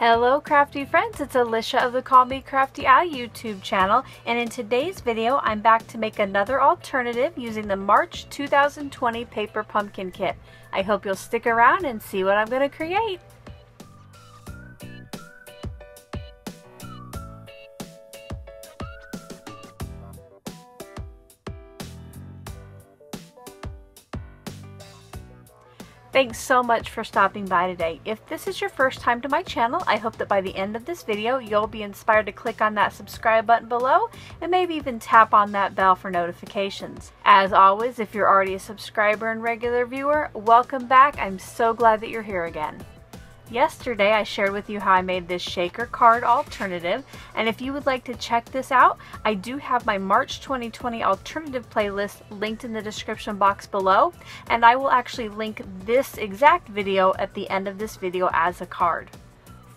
Hello crafty friends, it's Alicia of the Call Me Crafty Al YouTube channel and in today's video I'm back to make another alternative using the March 2020 paper pumpkin kit. I hope you'll stick around and see what I'm going to create. Thanks so much for stopping by today. If this is your first time to my channel, I hope that by the end of this video, you'll be inspired to click on that subscribe button below and maybe even tap on that bell for notifications. As always, if you're already a subscriber and regular viewer, welcome back. I'm so glad that you're here again. Yesterday I shared with you how I made this shaker card alternative and if you would like to check this out I do have my March 2020 alternative playlist linked in the description box below and I will actually link this exact video at the end of this video as a card.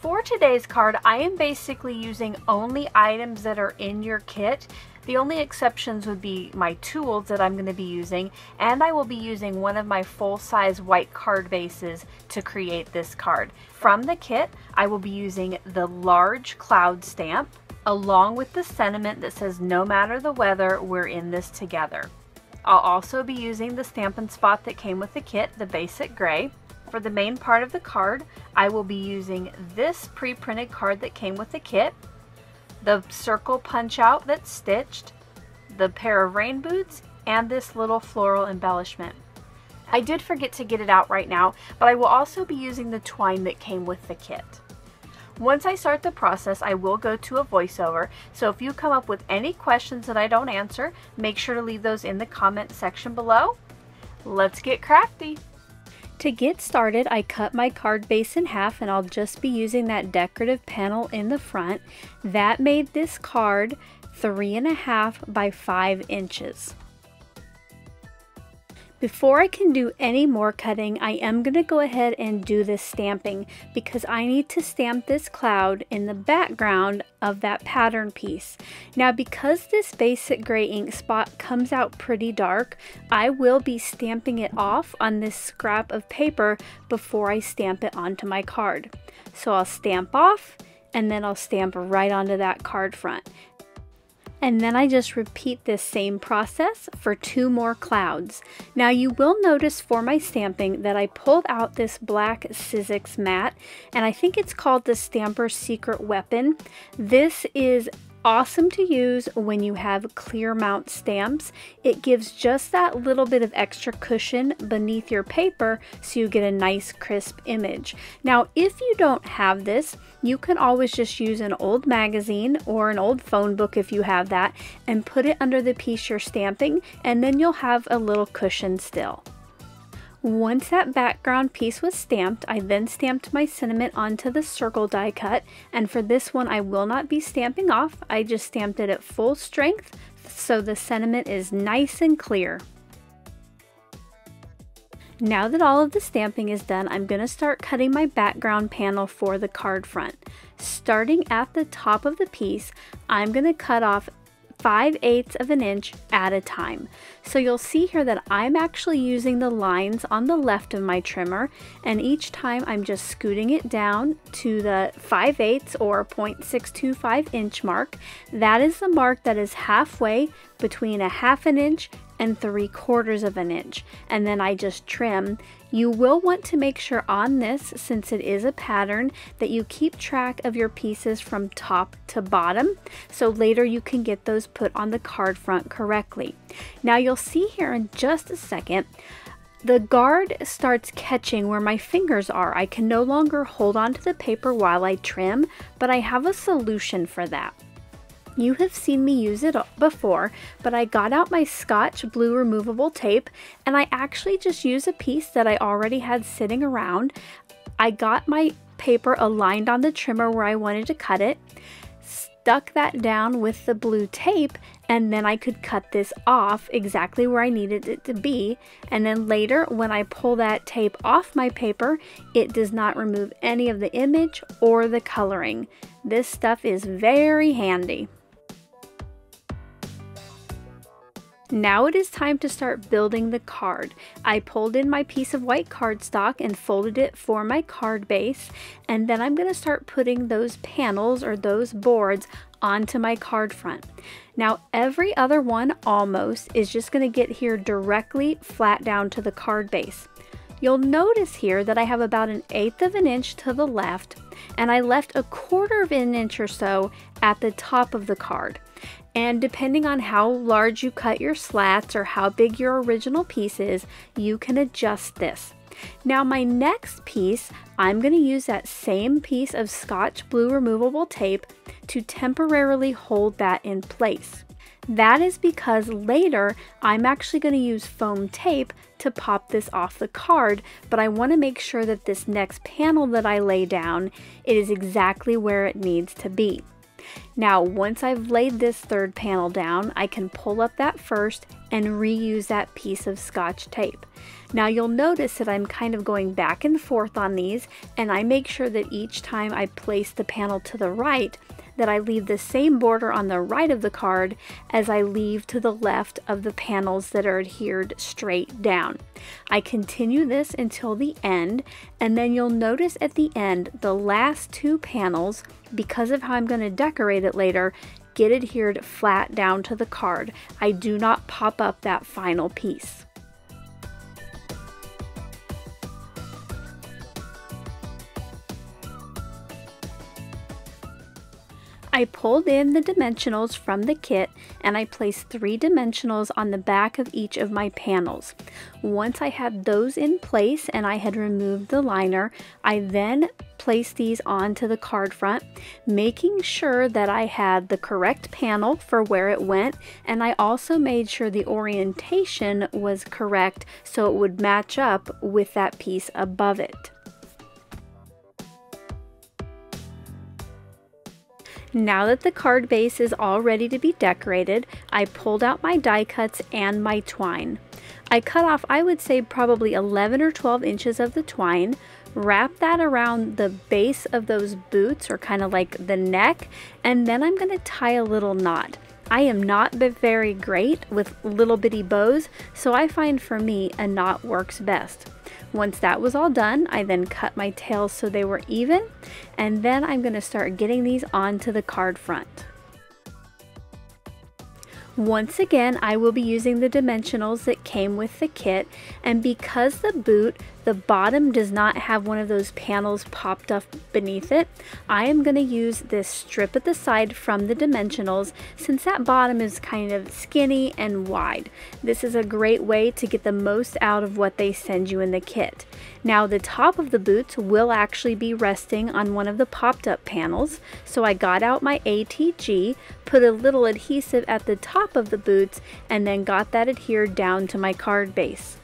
For today's card I am basically using only items that are in your kit the only exceptions would be my tools that I'm going to be using, and I will be using one of my full-size white card bases to create this card. From the kit, I will be using the large cloud stamp, along with the sentiment that says, no matter the weather, we're in this together. I'll also be using the Stampin' Spot that came with the kit, the basic gray. For the main part of the card, I will be using this pre-printed card that came with the kit the circle punch out that's stitched, the pair of rain boots, and this little floral embellishment. I did forget to get it out right now, but I will also be using the twine that came with the kit. Once I start the process, I will go to a voiceover, so if you come up with any questions that I don't answer, make sure to leave those in the comment section below. Let's get crafty! To get started, I cut my card base in half and I'll just be using that decorative panel in the front. That made this card three and a half by five inches. Before I can do any more cutting, I am going to go ahead and do this stamping because I need to stamp this cloud in the background of that pattern piece. Now because this basic gray ink spot comes out pretty dark, I will be stamping it off on this scrap of paper before I stamp it onto my card. So I'll stamp off and then I'll stamp right onto that card front. And then I just repeat this same process for two more clouds. Now you will notice for my stamping that I pulled out this black Sizzix mat and I think it's called the Stamper's Secret Weapon. This is awesome to use when you have clear mount stamps. It gives just that little bit of extra cushion beneath your paper so you get a nice crisp image. Now if you don't have this, you can always just use an old magazine or an old phone book if you have that and put it under the piece you're stamping and then you'll have a little cushion still. Once that background piece was stamped, I then stamped my sentiment onto the circle die cut, and for this one I will not be stamping off, I just stamped it at full strength so the sentiment is nice and clear. Now that all of the stamping is done, I'm going to start cutting my background panel for the card front. Starting at the top of the piece, I'm going to cut off 5 eighths of an inch at a time. So you'll see here that I'm actually using the lines on the left of my trimmer and each time I'm just scooting it down to the 5 eighths or 0.625 inch mark. That is the mark that is halfway between a half an inch and 3 quarters of an inch and then I just trim you will want to make sure on this, since it is a pattern, that you keep track of your pieces from top to bottom, so later you can get those put on the card front correctly. Now you'll see here in just a second, the guard starts catching where my fingers are. I can no longer hold on to the paper while I trim, but I have a solution for that. You have seen me use it before, but I got out my Scotch Blue removable tape and I actually just used a piece that I already had sitting around. I got my paper aligned on the trimmer where I wanted to cut it, stuck that down with the blue tape, and then I could cut this off exactly where I needed it to be. And then later, when I pull that tape off my paper, it does not remove any of the image or the coloring. This stuff is very handy. Now it is time to start building the card. I pulled in my piece of white cardstock and folded it for my card base and then I'm going to start putting those panels or those boards onto my card front. Now every other one almost is just going to get here directly flat down to the card base. You'll notice here that I have about an eighth of an inch to the left and I left a quarter of an inch or so at the top of the card. And depending on how large you cut your slats or how big your original piece is, you can adjust this. Now my next piece, I'm going to use that same piece of Scotch Blue removable tape to temporarily hold that in place. That is because later I'm actually going to use foam tape to pop this off the card, but I want to make sure that this next panel that I lay down, it is exactly where it needs to be. Now, once I've laid this third panel down, I can pull up that first and reuse that piece of scotch tape. Now you'll notice that I'm kind of going back and forth on these and I make sure that each time I place the panel to the right that I leave the same border on the right of the card as I leave to the left of the panels that are adhered straight down. I continue this until the end and then you'll notice at the end the last two panels because of how I'm going to decorate it later get adhered flat down to the card. I do not pop up that final piece. I pulled in the dimensionals from the kit and I placed three dimensionals on the back of each of my panels. Once I had those in place and I had removed the liner, I then placed these onto the card front, making sure that I had the correct panel for where it went and I also made sure the orientation was correct so it would match up with that piece above it. Now that the card base is all ready to be decorated, I pulled out my die cuts and my twine. I cut off, I would say, probably 11 or 12 inches of the twine, wrap that around the base of those boots or kind of like the neck, and then I'm going to tie a little knot. I am not very great with little bitty bows, so I find for me a knot works best. Once that was all done, I then cut my tails so they were even, and then I'm going to start getting these onto the card front. Once again, I will be using the dimensionals that came with the kit, and because the boot, the bottom does not have one of those panels popped up beneath it, I am going to use this strip at the side from the dimensionals since that bottom is kind of skinny and wide. This is a great way to get the most out of what they send you in the kit. Now the top of the boots will actually be resting on one of the popped up panels, so I got out my ATG, put a little adhesive at the top of the boots, and then got that adhered down to my card base.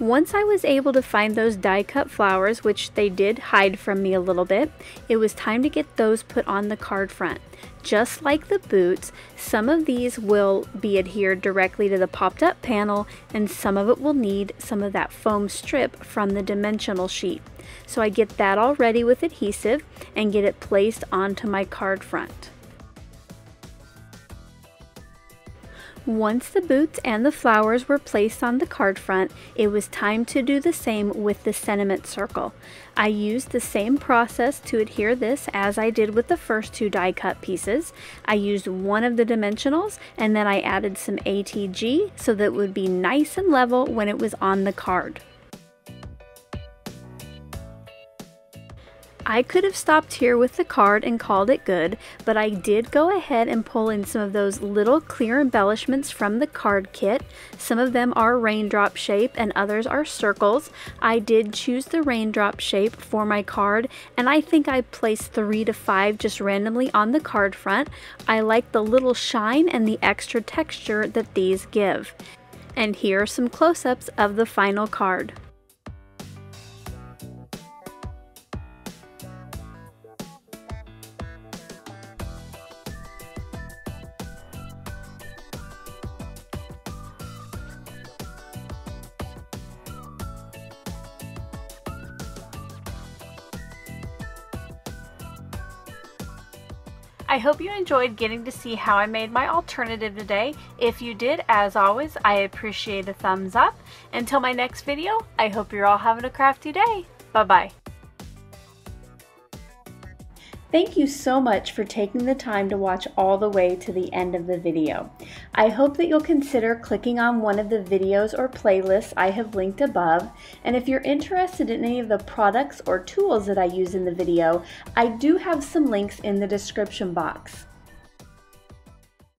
Once I was able to find those die cut flowers, which they did hide from me a little bit, it was time to get those put on the card front. Just like the boots, some of these will be adhered directly to the popped up panel and some of it will need some of that foam strip from the dimensional sheet. So I get that all ready with adhesive and get it placed onto my card front. Once the boots and the flowers were placed on the card front, it was time to do the same with the sentiment circle. I used the same process to adhere this as I did with the first two die cut pieces. I used one of the dimensionals and then I added some ATG so that it would be nice and level when it was on the card. I could have stopped here with the card and called it good, but I did go ahead and pull in some of those little clear embellishments from the card kit. Some of them are raindrop shape and others are circles. I did choose the raindrop shape for my card and I think I placed three to five just randomly on the card front. I like the little shine and the extra texture that these give. And here are some close-ups of the final card. I hope you enjoyed getting to see how I made my alternative today. If you did, as always, I appreciate a thumbs up. Until my next video, I hope you're all having a crafty day. Bye-bye. Thank you so much for taking the time to watch all the way to the end of the video. I hope that you'll consider clicking on one of the videos or playlists I have linked above, and if you're interested in any of the products or tools that I use in the video, I do have some links in the description box.